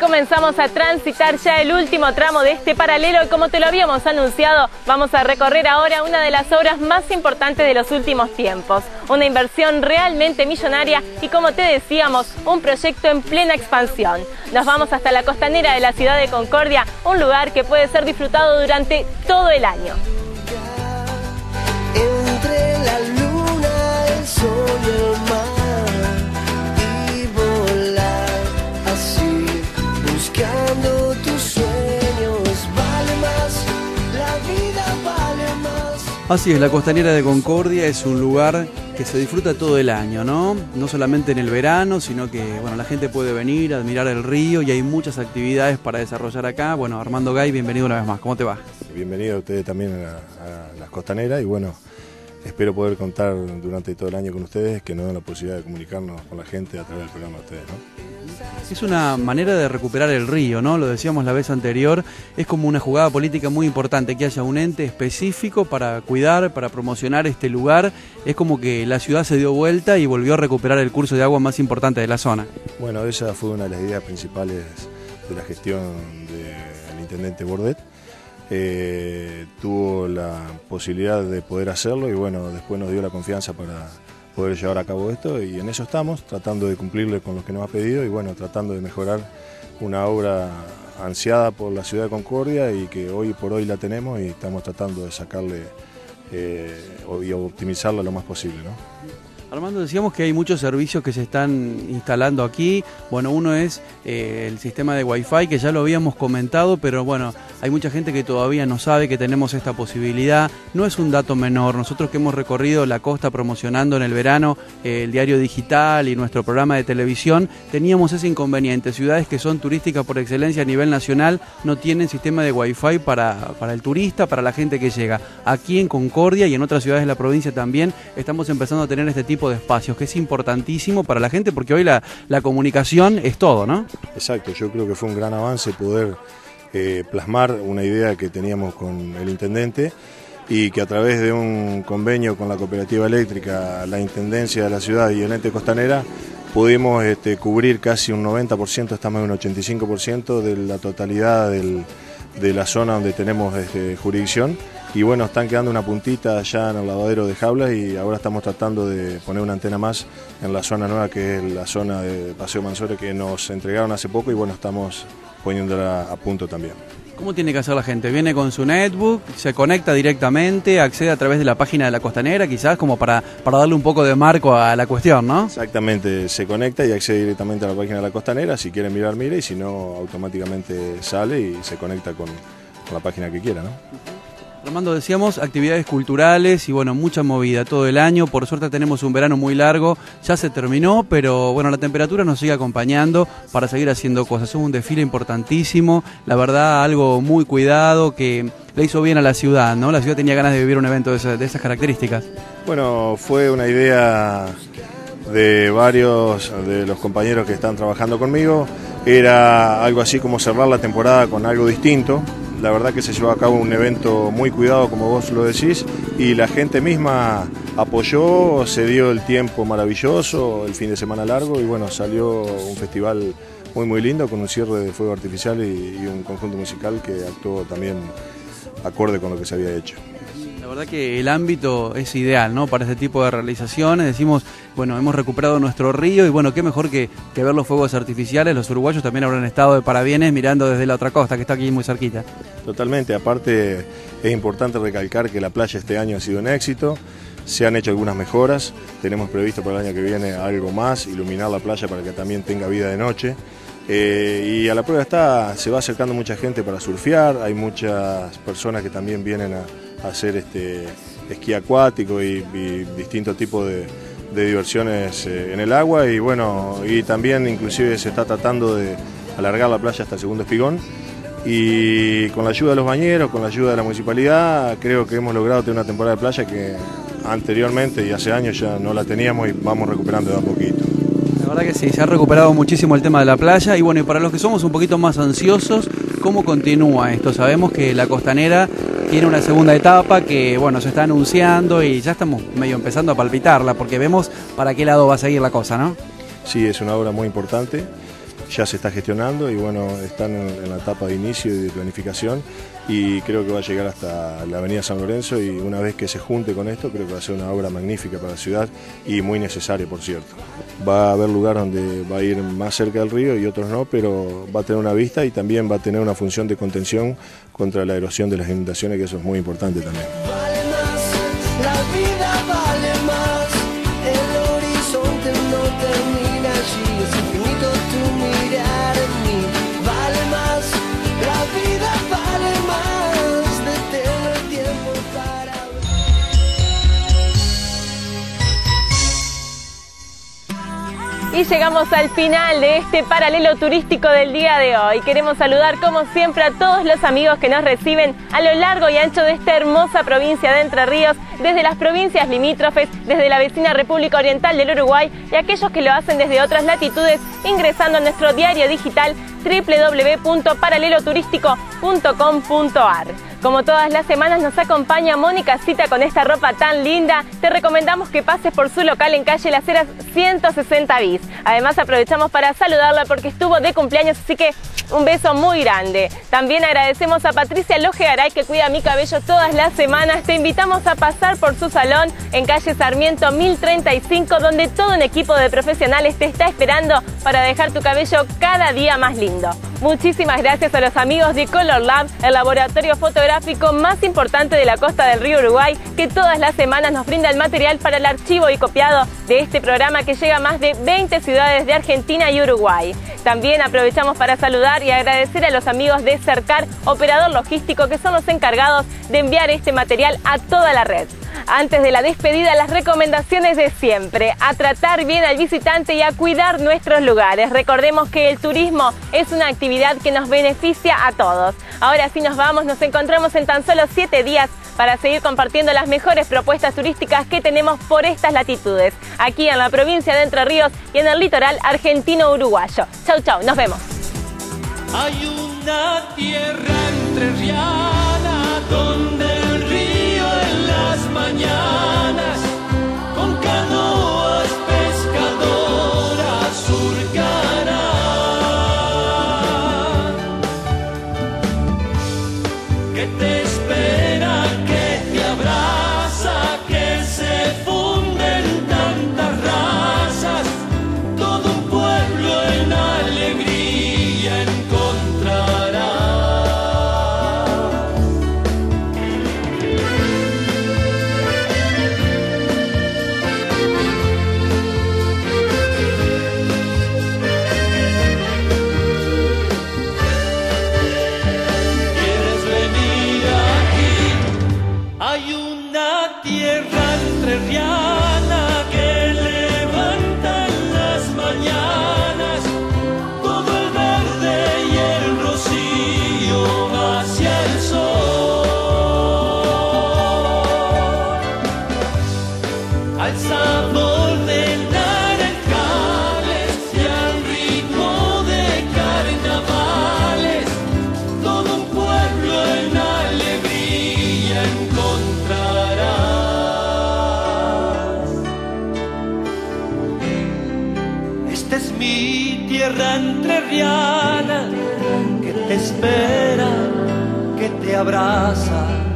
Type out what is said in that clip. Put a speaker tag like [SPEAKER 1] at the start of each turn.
[SPEAKER 1] comenzamos a transitar ya el último tramo de este paralelo y como te lo habíamos anunciado, vamos a recorrer ahora una de las obras más importantes de los últimos tiempos. Una inversión realmente millonaria y como te decíamos, un proyecto en plena expansión. Nos vamos hasta la costanera de la ciudad de Concordia, un lugar que puede ser disfrutado durante todo el año.
[SPEAKER 2] Entre la luna, el sol Así
[SPEAKER 3] es, la costanera de Concordia es un lugar que se disfruta todo el año, ¿no? No solamente en el verano, sino que, bueno, la gente puede venir admirar el río y hay muchas actividades para desarrollar acá. Bueno, Armando Gay, bienvenido una vez más. ¿Cómo te va?
[SPEAKER 4] Bienvenido a ustedes también a, a las costaneras y bueno, espero poder contar durante todo el año con ustedes que nos dan la posibilidad de comunicarnos con la gente a través del programa de ustedes, ¿no?
[SPEAKER 3] Es una manera de recuperar el río, ¿no? Lo decíamos la vez anterior, es como una jugada política muy importante que haya un ente específico para cuidar, para promocionar este lugar. Es como que la ciudad se dio vuelta y volvió a recuperar el curso de agua más importante de la zona.
[SPEAKER 4] Bueno, esa fue una de las ideas principales de la gestión del intendente Bordet. Eh, tuvo la posibilidad de poder hacerlo y bueno, después nos dio la confianza para poder llevar a cabo esto y en eso estamos, tratando de cumplirle con lo que nos ha pedido y bueno, tratando de mejorar una obra ansiada por la ciudad de Concordia y que hoy por hoy la tenemos y estamos tratando de sacarle eh, y optimizarla lo más posible. ¿no?
[SPEAKER 3] Armando, decíamos que hay muchos servicios que se están instalando aquí. Bueno, uno es eh, el sistema de Wi-Fi, que ya lo habíamos comentado, pero bueno, hay mucha gente que todavía no sabe que tenemos esta posibilidad. No es un dato menor. Nosotros que hemos recorrido la costa promocionando en el verano eh, el diario digital y nuestro programa de televisión, teníamos ese inconveniente. Ciudades que son turísticas por excelencia a nivel nacional no tienen sistema de Wi-Fi para, para el turista, para la gente que llega. Aquí en Concordia y en otras ciudades de la provincia también estamos empezando a tener este tipo de espacios, que es importantísimo para la gente porque hoy la, la comunicación es todo, ¿no?
[SPEAKER 4] Exacto, yo creo que fue un gran avance poder eh, plasmar una idea que teníamos con el intendente y que a través de un convenio con la cooperativa eléctrica, la intendencia de la ciudad y el ente costanera pudimos este, cubrir casi un 90%, estamos en un 85% de la totalidad del, de la zona donde tenemos este, jurisdicción. Y bueno, están quedando una puntita allá en el lavadero de Jaulas y ahora estamos tratando de poner una antena más en la zona nueva que es la zona de Paseo Mansore que nos entregaron hace poco y bueno, estamos poniéndola a punto también.
[SPEAKER 3] ¿Cómo tiene que hacer la gente? ¿Viene con su netbook, se conecta directamente, accede a través de la página de la costanera, quizás como para, para darle un poco de marco a la cuestión, ¿no?
[SPEAKER 4] Exactamente, se conecta y accede directamente a la página de la costanera, si quiere mirar, mire, y si no, automáticamente sale y se conecta con, con la página que quiera, ¿no?
[SPEAKER 3] Armando, decíamos actividades culturales y bueno, mucha movida todo el año. Por suerte tenemos un verano muy largo, ya se terminó, pero bueno, la temperatura nos sigue acompañando para seguir haciendo cosas. Es un desfile importantísimo, la verdad, algo muy cuidado que le hizo bien a la ciudad, ¿no? La ciudad tenía ganas de vivir un evento de esas, de esas características.
[SPEAKER 4] Bueno, fue una idea de varios de los compañeros que están trabajando conmigo. Era algo así como cerrar la temporada con algo distinto. La verdad que se llevó a cabo un evento muy cuidado, como vos lo decís, y la gente misma apoyó, se dio el tiempo maravilloso, el fin de semana largo, y bueno, salió un festival muy muy lindo con un cierre de fuego artificial y, y un conjunto musical que actuó también acorde con lo que se había hecho.
[SPEAKER 3] La verdad que el ámbito es ideal, ¿no? Para este tipo de realizaciones. Decimos, bueno, hemos recuperado nuestro río y bueno, qué mejor que, ver los fuegos artificiales. Los uruguayos también habrán estado de parabienes mirando desde la otra costa, que está aquí muy cerquita.
[SPEAKER 4] Totalmente, aparte es importante recalcar que la playa este año ha sido un éxito. Se han hecho algunas mejoras, tenemos previsto para el año que viene algo más, iluminar la playa para que también tenga vida de noche. Eh, y a la prueba está, se va acercando mucha gente para surfear, hay muchas personas que también vienen a hacer este, esquí acuático y, distintos tipos de, de diversiones eh, en el agua y bueno, y también inclusive se está tratando de alargar la playa hasta el segundo espigón y con la ayuda de los bañeros, con la ayuda de la municipalidad, creo que hemos logrado tener una temporada de playa que anteriormente y hace años ya no la teníamos y vamos recuperando de a poquito.
[SPEAKER 3] La verdad que sí, se ha recuperado muchísimo el tema de la playa y bueno, y para los que somos un poquito más ansiosos, ¿cómo continúa esto? Sabemos que la costanera tiene una segunda etapa que bueno, se está anunciando y ya estamos medio empezando a palpitarla porque vemos para qué lado va a seguir la cosa, ¿no?
[SPEAKER 4] Sí, es una obra muy importante ya se está gestionando y bueno, están en, la etapa de inicio y de planificación y creo que va a llegar hasta la Avenida San Lorenzo y una vez que se junte con esto creo que va a ser una obra magnífica para la ciudad y muy necesaria, por cierto. Va a haber lugar donde va a ir más cerca del río y otros no, pero va a tener una vista y también va a tener una función de contención contra la erosión de las inundaciones, que eso es muy importante también.
[SPEAKER 1] Y llegamos al final de este paralelo turístico del día de hoy. Queremos saludar como siempre a todos los amigos que nos reciben a lo largo y ancho de esta hermosa provincia de Entre Ríos, desde las provincias limítrofes, desde la vecina República Oriental del Uruguay y aquellos que lo hacen desde otras latitudes ingresando a nuestro diario digital www.paraleloturístico.com.ar. Como todas las semanas nos acompaña Mónica Cita con esta ropa tan linda. Te recomendamos que pases por su local en calle Las Heras 160 bis. Además aprovechamos para saludarla porque estuvo de cumpleaños, así que un beso muy grande. También agradecemos a Patricia Lojegaray que cuida mi cabello todas las semanas. Te invitamos a pasar por su salón en calle Sarmiento 1035 donde todo un equipo de profesionales te está esperando para dejar tu cabello cada día más lindo. Muchísimas gracias a los amigos de Color Lab, el laboratorio fotográfico más importante de la costa del río Uruguay, que todas las semanas nos brinda el material para el archivo y copiado de este programa que llega a más de 20 ciudades de Argentina y Uruguay. También aprovechamos para saludar y agradecer a los amigos de Cercar, operador logístico, que son los encargados de enviar este material a toda la red. Antes de la despedida, las recomendaciones de siempre, a tratar bien al visitante y a cuidar nuestros lugares. Recordemos que el turismo es una actividad que nos beneficia a todos. Ahora sí nos vamos, nos encontramos en tan solo siete días para seguir compartiendo las mejores propuestas turísticas que tenemos por estas latitudes, aquí en la provincia de Entre Ríos y en el litoral argentino-uruguayo. Chau, chau, nos vemos.
[SPEAKER 3] Hay una tierra tierra entrerriana que te espera, que te abraza